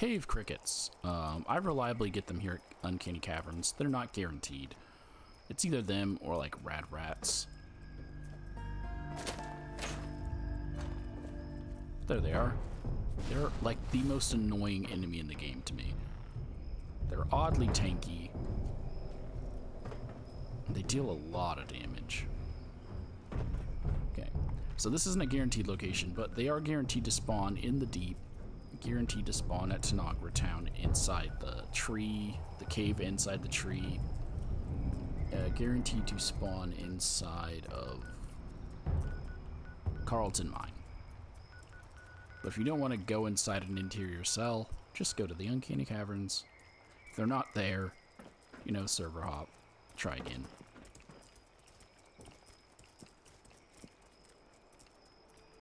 cave crickets. Um, I reliably get them here at Uncanny Caverns. They're not guaranteed. It's either them or like rad rats. There they are. They're like the most annoying enemy in the game to me. They're oddly tanky. They deal a lot of damage. Okay, so this isn't a guaranteed location, but they are guaranteed to spawn in the deep. Guaranteed to spawn at Tanagra Town inside the tree, the cave inside the tree. Uh, guaranteed to spawn inside of Carlton Mine. But if you don't want to go inside an interior cell, just go to the Uncanny Caverns. If they're not there, you know, server hop. Try again.